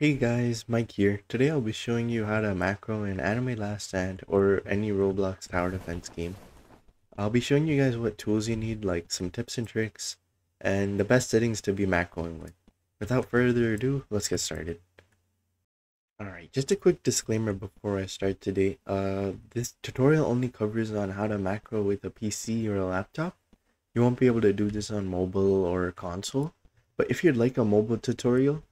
Hey guys, Mike here. Today I'll be showing you how to macro in Anime Last Stand or any Roblox tower defense game. I'll be showing you guys what tools you need, like some tips and tricks, and the best settings to be macroing with. Without further ado, let's get started. Alright, just a quick disclaimer before I start today. Uh, this tutorial only covers on how to macro with a PC or a laptop. You won't be able to do this on mobile or console. But if you'd like a mobile tutorial,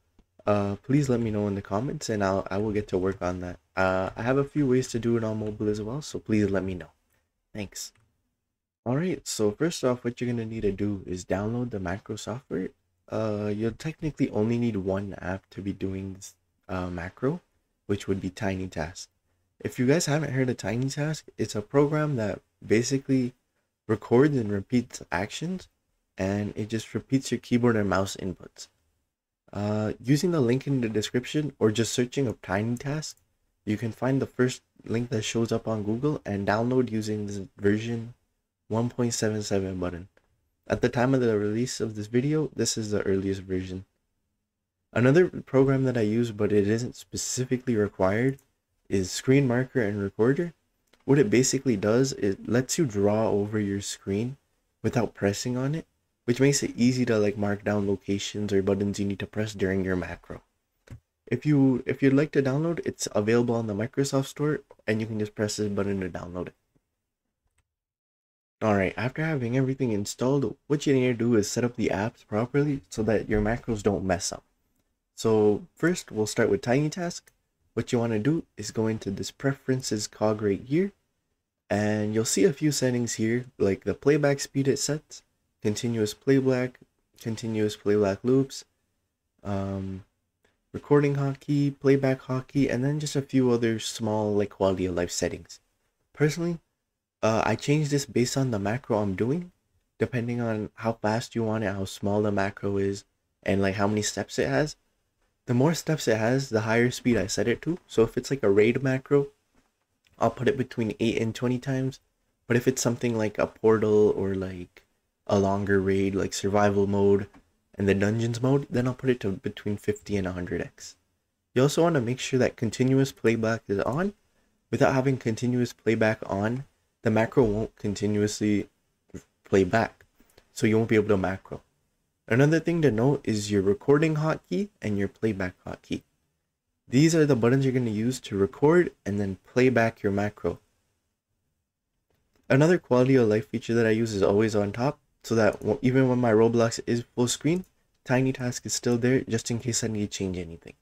uh, please let me know in the comments and I'll, I will get to work on that. Uh, I have a few ways to do it on mobile as well, so please let me know. Thanks. Alright, so first off, what you're going to need to do is download the macro software. Uh, you'll technically only need one app to be doing this uh, macro, which would be TinyTask. If you guys haven't heard of TinyTask, it's a program that basically records and repeats actions and it just repeats your keyboard and mouse inputs. Uh, using the link in the description or just searching up TinyTask, you can find the first link that shows up on Google and download using this version 1.77 button. At the time of the release of this video, this is the earliest version. Another program that I use but it isn't specifically required is Screen Marker and Recorder. What it basically does, it lets you draw over your screen without pressing on it which makes it easy to like mark down locations or buttons you need to press during your macro. If you if you'd like to download, it's available on the Microsoft Store and you can just press this button to download it. Alright, after having everything installed, what you need to do is set up the apps properly so that your macros don't mess up. So first we'll start with TinyTask. What you want to do is go into this preferences cog right here and you'll see a few settings here like the playback speed it sets continuous playback, continuous playback loops, um, recording hotkey, playback hotkey, and then just a few other small like quality of life settings. Personally, uh, I change this based on the macro I'm doing, depending on how fast you want it, how small the macro is, and like how many steps it has. The more steps it has, the higher speed I set it to. So if it's like a raid macro, I'll put it between 8 and 20 times. But if it's something like a portal or like a longer raid like survival mode and the dungeons mode, then I'll put it to between 50 and 100x. You also want to make sure that continuous playback is on. Without having continuous playback on, the macro won't continuously play back, so you won't be able to macro. Another thing to note is your recording hotkey and your playback hotkey. These are the buttons you're going to use to record and then play back your macro. Another quality of life feature that I use is always on top so that even when my Roblox is full screen, TinyTask is still there just in case I need to change anything.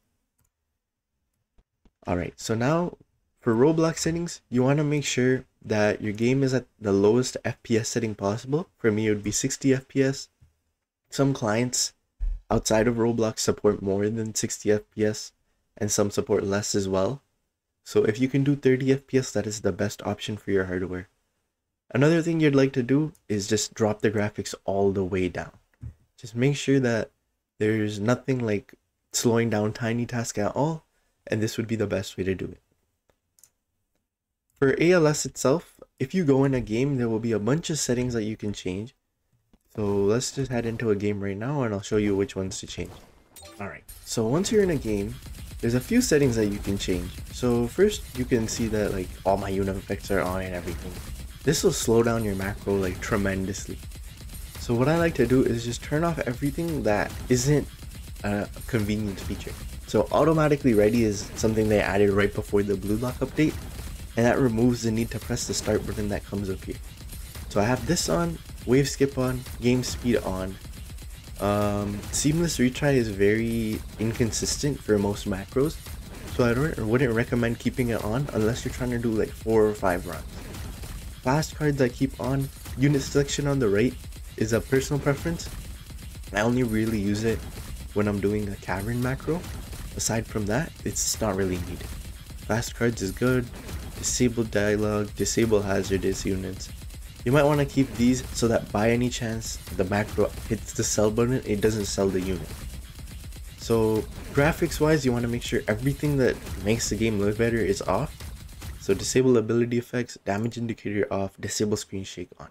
Alright, so now for Roblox settings, you want to make sure that your game is at the lowest FPS setting possible. For me, it would be 60 FPS. Some clients outside of Roblox support more than 60 FPS and some support less as well. So if you can do 30 FPS, that is the best option for your hardware. Another thing you'd like to do is just drop the graphics all the way down. Just make sure that there's nothing like slowing down TinyTask at all, and this would be the best way to do it. For ALS itself, if you go in a game, there will be a bunch of settings that you can change. So let's just head into a game right now and I'll show you which ones to change. Alright, so once you're in a game, there's a few settings that you can change. So first, you can see that like all my unit effects are on and everything. This will slow down your macro like tremendously. So what I like to do is just turn off everything that isn't a convenience feature. So automatically ready is something they added right before the blue lock update and that removes the need to press the start button that comes up here. So I have this on, wave skip on, game speed on. Um, seamless retry is very inconsistent for most macros, so I wouldn't recommend keeping it on unless you're trying to do like 4 or 5 runs. Fast cards I keep on, unit selection on the right is a personal preference. I only really use it when I'm doing a cavern macro. Aside from that, it's not really needed. Fast cards is good, disable dialogue, disable hazardous units. You might want to keep these so that by any chance the macro hits the sell button, it doesn't sell the unit. So graphics wise, you want to make sure everything that makes the game look better is off so disable ability effects, damage indicator off, disable screen shake on.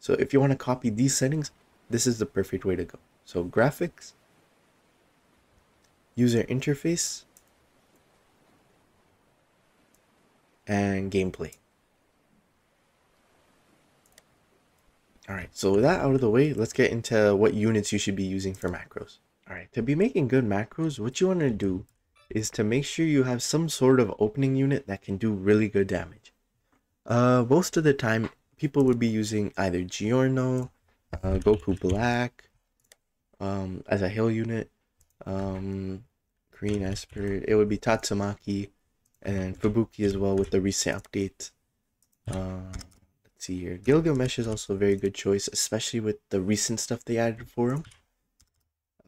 So if you want to copy these settings, this is the perfect way to go. So graphics, user interface, and gameplay. Alright, so with that out of the way, let's get into what units you should be using for macros. Alright, to be making good macros, what you want to do is to make sure you have some sort of opening unit that can do really good damage. Uh, most of the time, people would be using either Giorno, uh, Goku Black, um, as a heal unit, um, Green Esper, it would be Tatsumaki, and Fubuki as well with the recent update. Uh, let's see here. Gilgamesh is also a very good choice, especially with the recent stuff they added for him.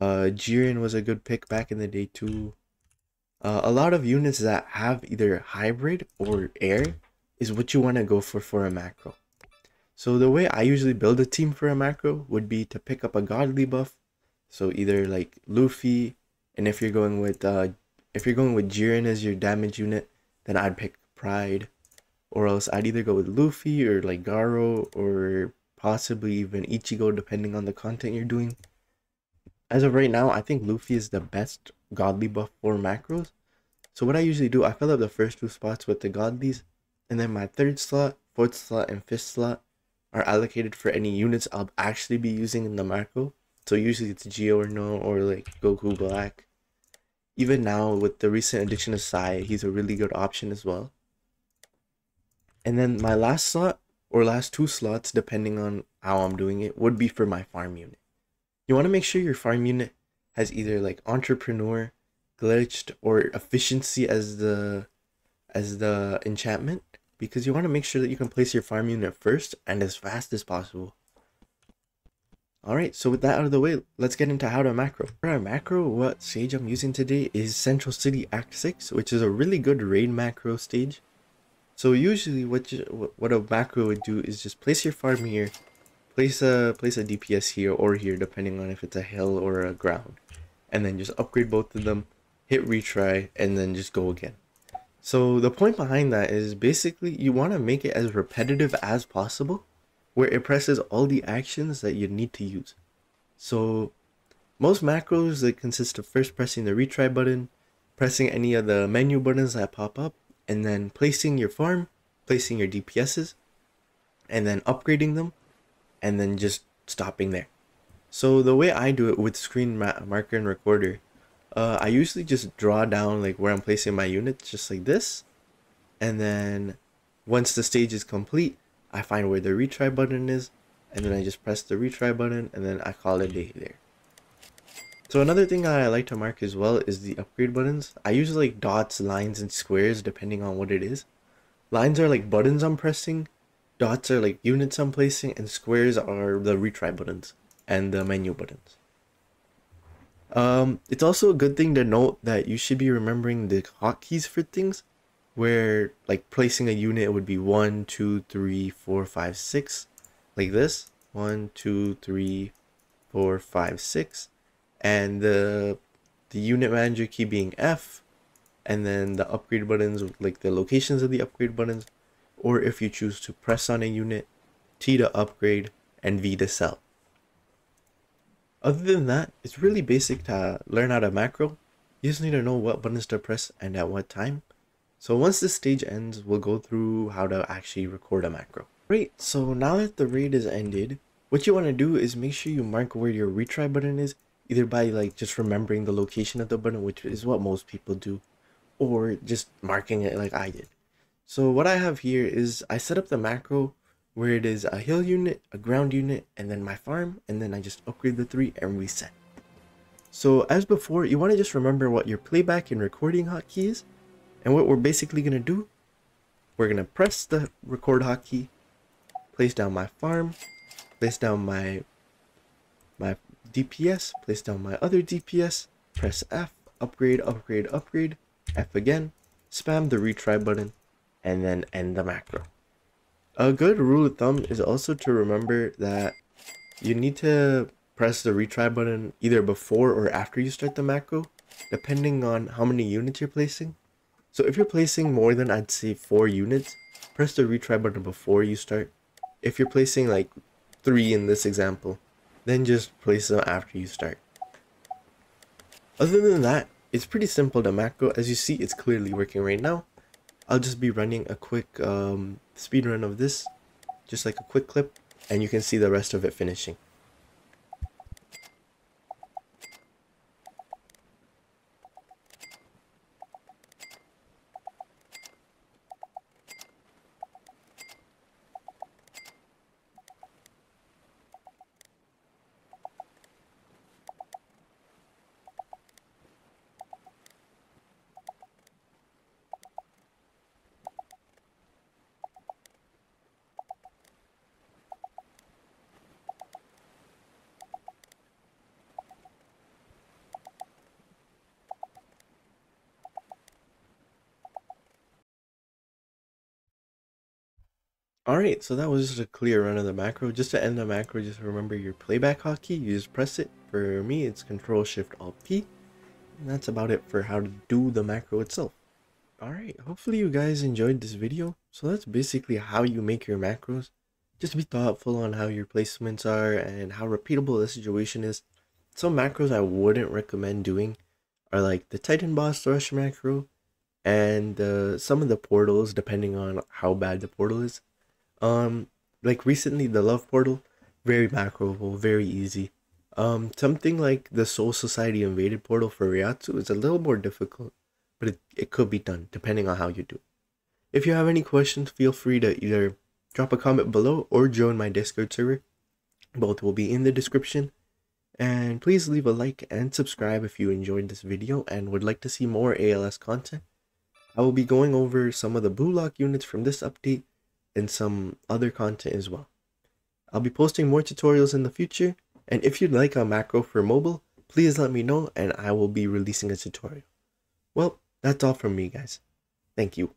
Uh, Jiren was a good pick back in the day too. Uh, a lot of units that have either hybrid or air is what you want to go for for a macro. So the way I usually build a team for a macro would be to pick up a godly buff. So either like Luffy, and if you're going with uh, if you're going with Jiren as your damage unit, then I'd pick Pride. Or else I'd either go with Luffy or like Garo or possibly even Ichigo depending on the content you're doing. As of right now, I think Luffy is the best godly buff for macros. So what I usually do, I fill up the first two spots with the godlies, and then my third slot, fourth slot, and fifth slot are allocated for any units I'll actually be using in the macro. So usually it's Giorno or like Goku Black. Even now with the recent addition of Sai, he's a really good option as well. And then my last slot or last two slots, depending on how I'm doing it, would be for my farm unit. You want to make sure your farm unit has either like entrepreneur, glitched, or efficiency as the as the enchantment because you want to make sure that you can place your farm unit first and as fast as possible. Alright, so with that out of the way, let's get into how to macro. For our macro, what stage I'm using today is Central City Act 6, which is a really good raid macro stage. So usually what you, what a macro would do is just place your farm here, place a place a DPS here or here depending on if it's a hill or a ground, and then just upgrade both of them, hit retry, and then just go again. So the point behind that is basically you want to make it as repetitive as possible where it presses all the actions that you need to use. So most macros that consist of first pressing the retry button, pressing any of the menu buttons that pop up, and then placing your farm, placing your DPSs, and then upgrading them, and then just stopping there. So the way I do it with screen marker and recorder uh, I usually just draw down like where I'm placing my units just like this. And then once the stage is complete, I find where the retry button is. And then I just press the retry button and then I call it a day there. So another thing I like to mark as well is the upgrade buttons. I use like dots, lines, and squares depending on what it is. Lines are like buttons I'm pressing, dots are like units I'm placing, and squares are the retry buttons and the menu buttons. Um, it's also a good thing to note that you should be remembering the hotkeys for things, where like placing a unit would be one, two, three, four, five, six, like this. One, two, three, four, five, six, and the the unit manager key being F, and then the upgrade buttons, like the locations of the upgrade buttons, or if you choose to press on a unit, T to upgrade, and V to sell. Other than that, it's really basic to learn how to macro. You just need to know what buttons to press and at what time. So once this stage ends, we'll go through how to actually record a macro. Great, so now that the raid is ended, what you want to do is make sure you mark where your retry button is, either by like just remembering the location of the button, which is what most people do, or just marking it like I did. So what I have here is I set up the macro where it is a hill unit, a ground unit, and then my farm, and then I just upgrade the three and reset. So as before, you want to just remember what your playback and recording hotkey is, and what we're basically going to do, we're going to press the record hotkey, place down my farm, place down my my DPS, place down my other DPS, press F, upgrade, upgrade, upgrade, F again, spam the retry button, and then end the macro. A good rule of thumb is also to remember that you need to press the retry button either before or after you start the macro, depending on how many units you're placing. So if you're placing more than I'd say 4 units, press the retry button before you start. If you're placing like 3 in this example, then just place them after you start. Other than that, it's pretty simple the macro. As you see, it's clearly working right now. I'll just be running a quick um, speed run of this, just like a quick clip, and you can see the rest of it finishing. Alright, so that was just a clear run of the macro. Just to end the macro, just remember your playback hotkey. You just press it. For me, it's Control Shift Alt P. And that's about it for how to do the macro itself. Alright, hopefully you guys enjoyed this video. So that's basically how you make your macros. Just be thoughtful on how your placements are and how repeatable the situation is. Some macros I wouldn't recommend doing are like the Titan Boss Rush macro and uh, some of the portals depending on how bad the portal is. Um, like recently, the Love Portal, very macroable, very easy. Um, something like the Soul Society Invaded Portal for Reiatsu is a little more difficult, but it, it could be done depending on how you do. If you have any questions, feel free to either drop a comment below or join my Discord server. Both will be in the description. And please leave a like and subscribe if you enjoyed this video and would like to see more ALS content. I will be going over some of the blue lock units from this update and some other content as well. I'll be posting more tutorials in the future, and if you'd like a macro for mobile, please let me know and I will be releasing a tutorial. Well, that's all from me guys. Thank you.